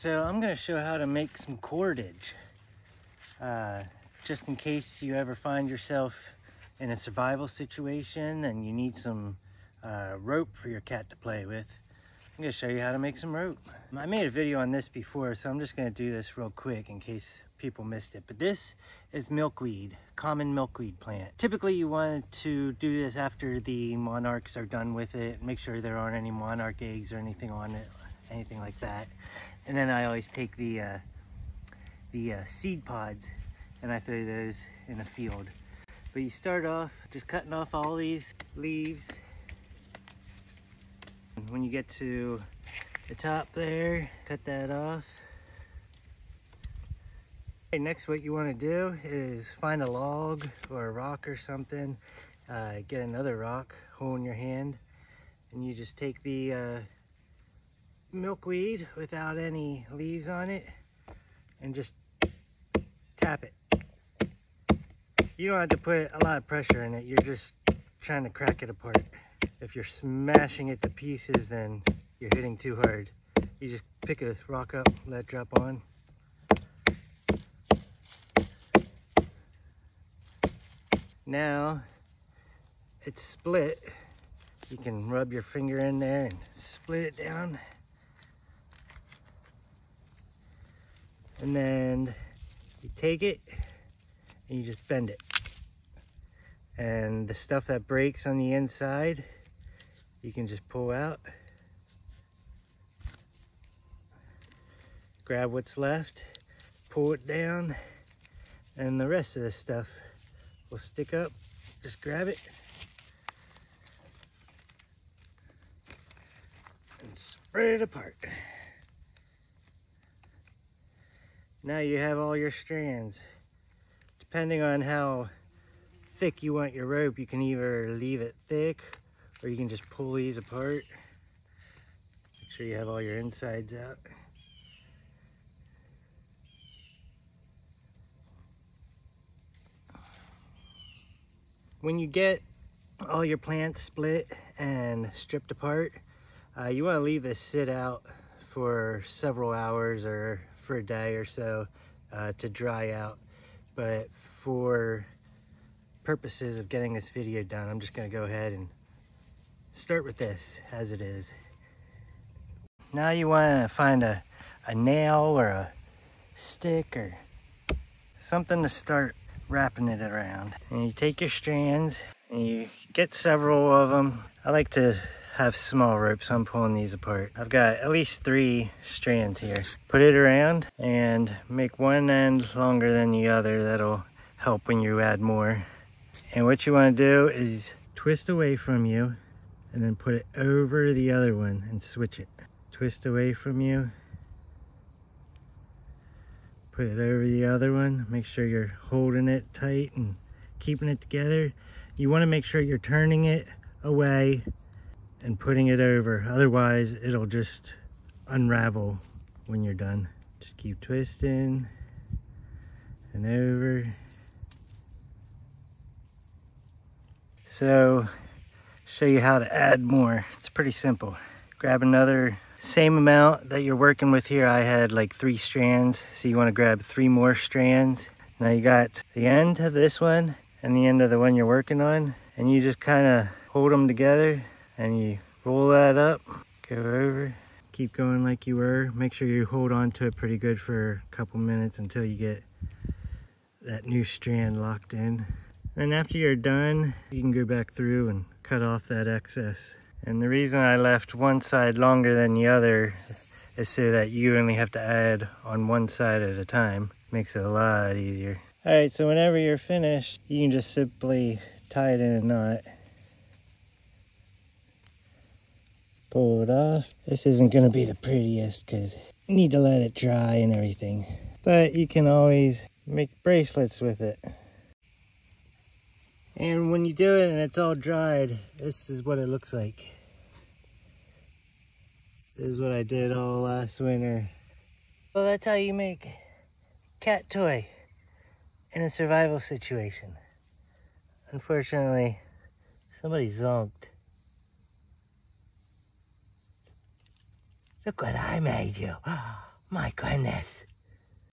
so I'm going to show how to make some cordage. Uh, just in case you ever find yourself in a survival situation and you need some uh, rope for your cat to play with. I'm going to show you how to make some rope. I made a video on this before, so I'm just going to do this real quick in case people missed it. But this is milkweed, common milkweed plant. Typically you want to do this after the monarchs are done with it. Make sure there aren't any monarch eggs or anything on it, anything like that. And then I always take the, uh, the uh, seed pods and I throw those in a field. But you start off just cutting off all these leaves. And when you get to the top there, cut that off. Okay, next what you want to do is find a log or a rock or something. Uh, get another rock, hold in your hand, and you just take the uh, milkweed without any leaves on it and just tap it. You don't have to put a lot of pressure in it. You're just trying to crack it apart. If you're smashing it to pieces, then you're hitting too hard. You just pick a rock up, let it drop on, Now it's split. You can rub your finger in there and split it down. And then you take it and you just bend it. And the stuff that breaks on the inside, you can just pull out. Grab what's left, pull it down, and the rest of the stuff will stick up. Just grab it. And spread it apart. Now you have all your strands. Depending on how thick you want your rope, you can either leave it thick or you can just pull these apart. Make sure you have all your insides out. when you get all your plants split and stripped apart, uh, you want to leave this sit out for several hours or for a day or so uh, to dry out. But for purposes of getting this video done, I'm just to go ahead and start with this as it is. Now you want to find a, a nail or a stick or something to start wrapping it around. And you take your strands and you get several of them. I like to have small ropes, I'm pulling these apart. I've got at least three strands here. Put it around and make one end longer than the other. That'll help when you add more. And what you wanna do is twist away from you and then put it over the other one and switch it. Twist away from you put it over the other one make sure you're holding it tight and keeping it together you want to make sure you're turning it away and putting it over otherwise it'll just unravel when you're done just keep twisting and over so show you how to add more it's pretty simple grab another same amount that you're working with here, I had like three strands. So you wanna grab three more strands. Now you got the end of this one and the end of the one you're working on. And you just kinda hold them together and you roll that up, go over, keep going like you were. Make sure you hold on to it pretty good for a couple minutes until you get that new strand locked in. Then after you're done, you can go back through and cut off that excess. And the reason I left one side longer than the other is so that you only have to add on one side at a time. Makes it a lot easier. All right, so whenever you're finished, you can just simply tie it in a knot. Pull it off. Uh, this isn't gonna be the prettiest because you need to let it dry and everything. But you can always make bracelets with it. And when you do it and it's all dried, this is what it looks like. This is what I did all last winter. Well, that's how you make cat toy in a survival situation. Unfortunately, somebody zonked. Look what I made you. My goodness.